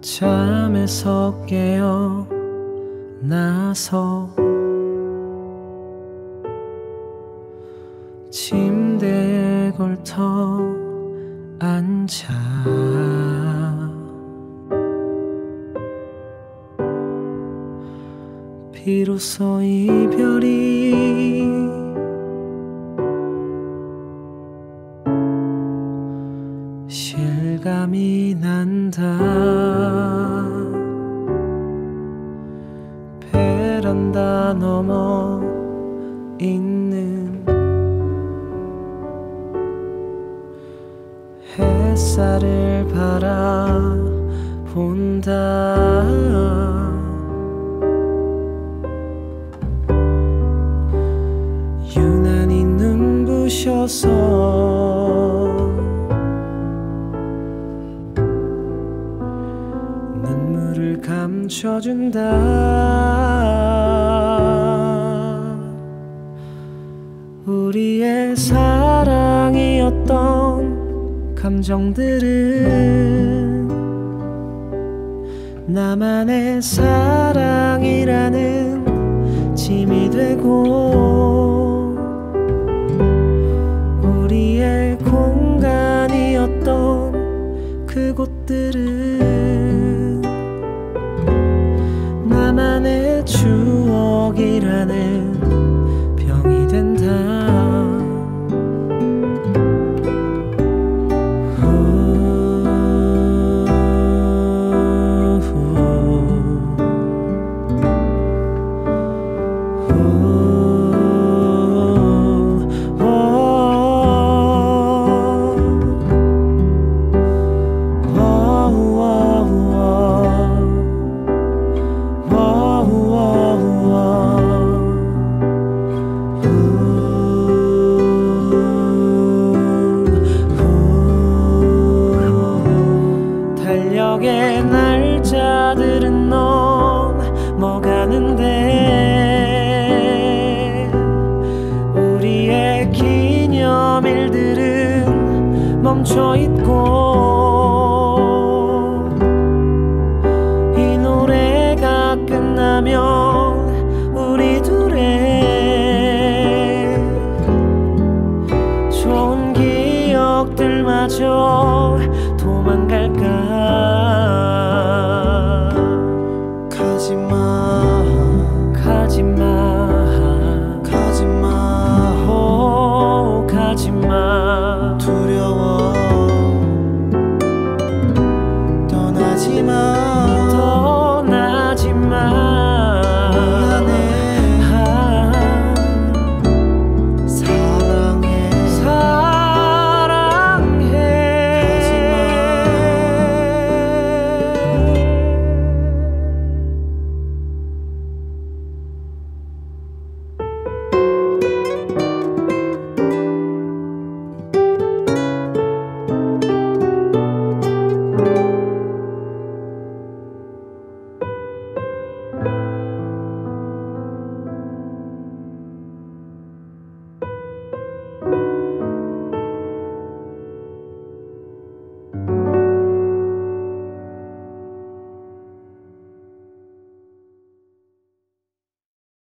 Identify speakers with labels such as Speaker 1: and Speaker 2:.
Speaker 1: 잠에서 깨어 나서 침대에 걸터 앉아. 비로소 이별이 실감이 난다 베란다 넘어 있는 햇살을 바라본다. 유난히 눈부셔서 눈물을 감춰준다 감정들은 나만의 사랑이라는 짐이 되고 우리의 공간이었던 그곳들은 나만의 추억이라는 병이 된다 멈춰 있고 이 노래가 끝나면 우리 둘의 좋은 기억들마저 도망갈까